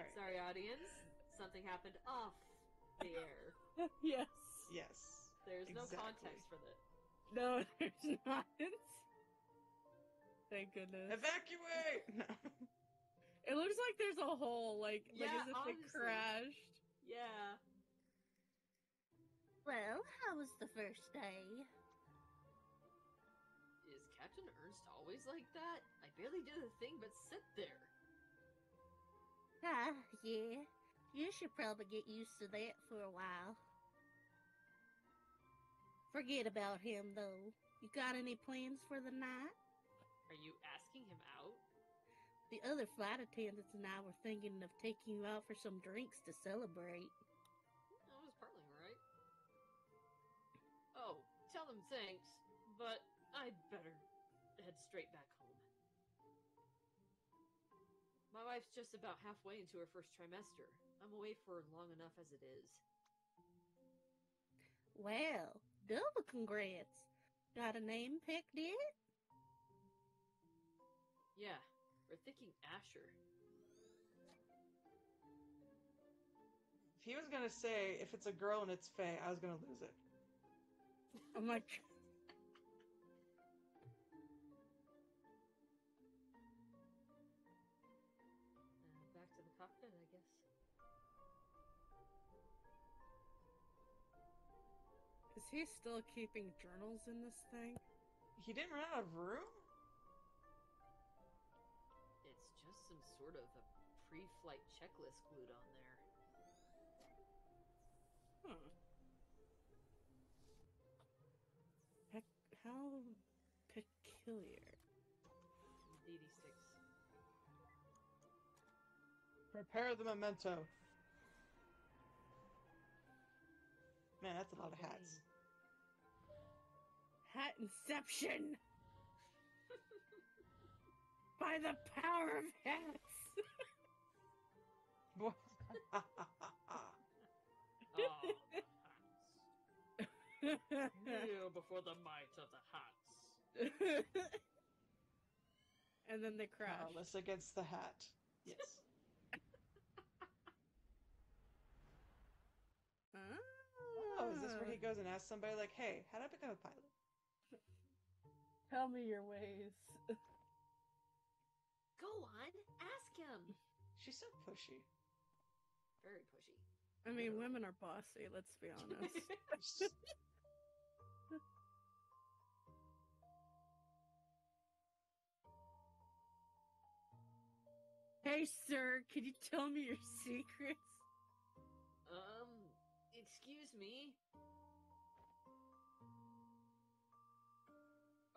right. Sorry, audience. Something happened off the air. yes. Yes. There's no context for that. No, there's not. Thank goodness. Evacuate! No. It looks like there's a hole, like, Yeah, like as if honestly. it crashed. Yeah. Well, how was the first day? Is Captain Ernst always like that? I barely did a thing but sit there. Ah, yeah. You should probably get used to that for a while. Forget about him, though. You got any plans for the night? Are you asking him out? The other flight attendants and I were thinking of taking you out for some drinks to celebrate. I was partly right. Oh, tell him thanks, but I'd better head straight back home. My wife's just about halfway into her first trimester. I'm away for long enough as it is. Well, double congrats. Got a name picked yet? Yeah, we're thinking Asher. If he was gonna say if it's a girl and it's Faye, I was gonna lose it. I'm like, Back to the cockpit, I guess. is he still keeping journals in this thing? He didn't run out of room? It's just some sort of a pre-flight checklist glued on there. Hmm. Huh. Pec- how peculiar. Prepare the memento. Man, that's a lot of hats. Mm. Hat Inception! By the power of hats! Boy. Oh, the hats. Kneel before the might of the hats. and then they crash. Powerless against the hat. Yes. Oh, is this where he goes and asks somebody like, "Hey, how would I become a pilot?" Tell me your ways. Go on, ask him. She's so pushy. Very pushy. I mean, women are bossy, let's be honest. Hey, sir, can you tell me your secrets? um, excuse me.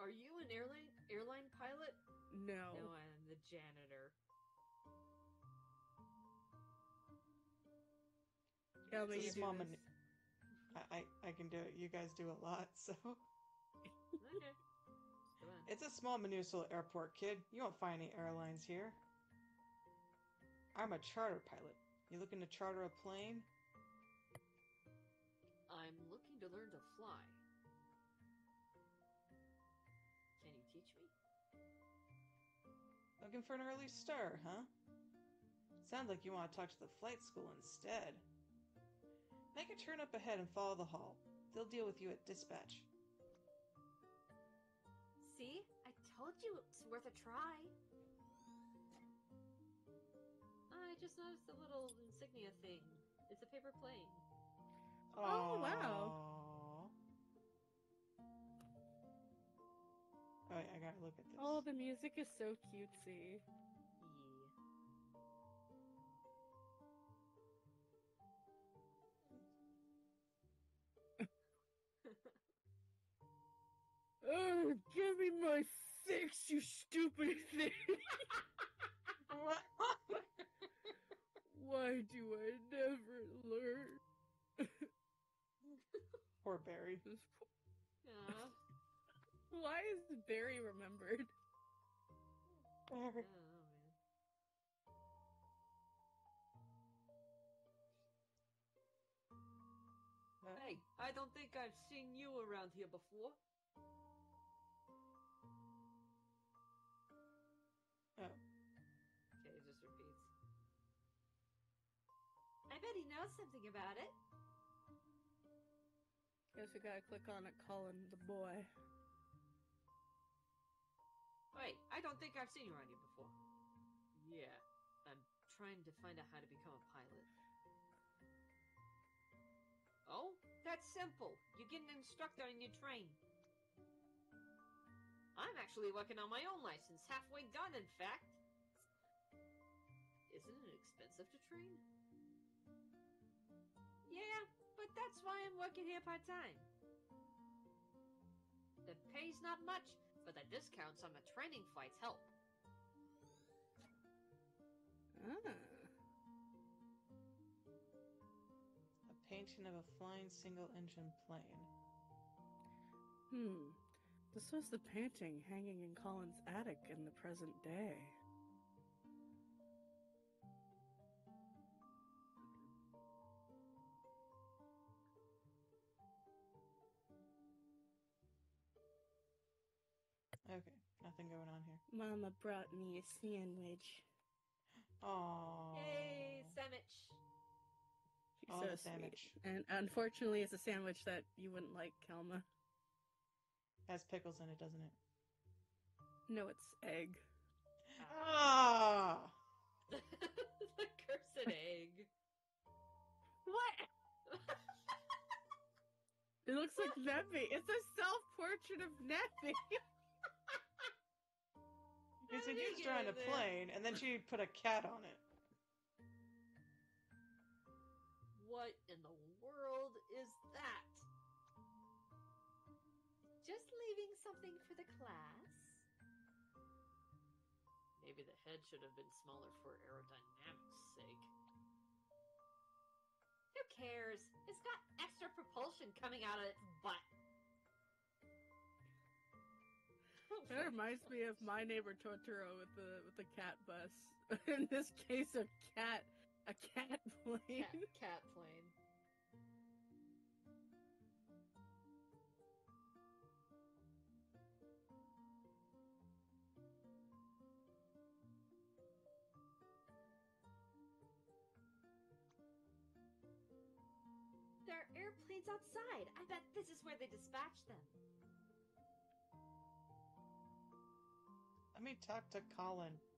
Are you an airline airline pilot? No. No, I'm the janitor. Tell me a you do small this. I, I I can do it. You guys do a lot, so Okay. It's a small municipal airport, kid. You won't find any airlines here. I'm a charter pilot. You looking to charter a plane? I'm looking to learn to fly. Looking for an early star, huh? Sounds like you want to talk to the flight school instead. Make a turn up ahead and follow the hall. They'll deal with you at dispatch. See? I told you it's worth a try. I just noticed the little insignia thing. It's a paper plane. Oh, wow. Oh, wait, I gotta look at this. Oh, the music is so cutesy. Yeah. Oh, give me my fix, you stupid Hey, I don't think I've seen you around here before. Oh, Okay, it just repeats. I bet he knows something about it. Guess we gotta click on it, calling the boy. Wait, I don't think I've seen you around here before. Yeah, I'm trying to find out how to become a pilot. Simple. You get an instructor and you train. I'm actually working on my own license, halfway done, in fact. Isn't it expensive to train? Yeah, but that's why I'm working here part time. The pay's not much, but the discounts on the training flights help. Ah. Painting of a flying single engine plane. Hmm. This was the painting hanging in Colin's attic in the present day. Okay, nothing going on here. Mama brought me a sandwich. Oh. Yay, sandwich! She's Oh, so the sweet. sandwich. And unfortunately, it's a sandwich that you wouldn't like, Kelma. Has pickles in it, doesn't it? No, it's egg. Ah. the cursed egg. What? It looks like Nebby. It's a self-portrait of Nebby. You said did you you was get drawing a plane, and then she put a cat on it. What in the world is that? Just leaving something for the class? Maybe the head should have been smaller for aerodynamics' sake. Who cares? It's got extra propulsion coming out of its butt. That reminds me of my neighbor Totoro with the with the cat bus. In this case, a cat, a cat plane. cat, cat plane. There are airplanes outside. I bet this is where they dispatch them. Let me talk to Colin.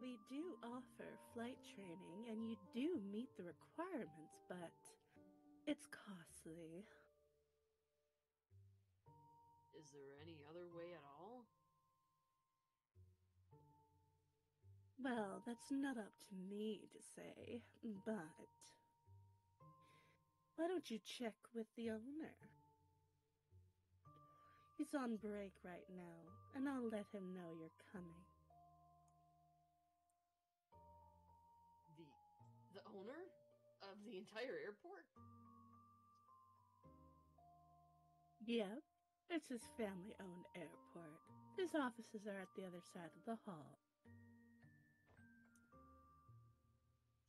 We do offer flight training, and you do meet the requirements, but it's costly. Is there any other way at all? Well, that's not up to me to say, but why don't you check with the owner? He's on break right now, and I'll let him know you're coming. Owner of the entire airport? Yep, it's his family owned airport. His offices are at the other side of the hall.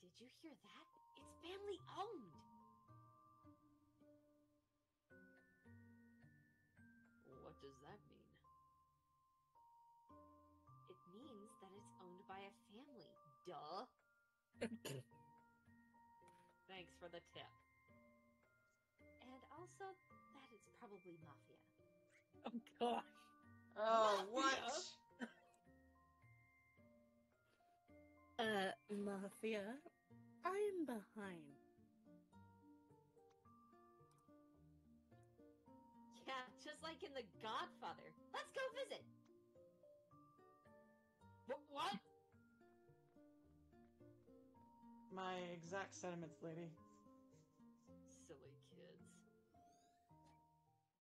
Did you hear that? It's family owned. What does that mean? It means that it's owned by a family. Duh. Thanks for the tip. And also that it's probably mafia. Oh gosh. Oh, what? Uh, Mafia, I'm behind. Yeah, just like in The Godfather. Let's go visit. Wh- What? My exact sentiments, lady. Silly